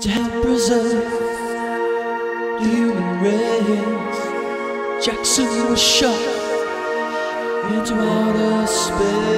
to help preserve the human race. Jackson was shot into outer space.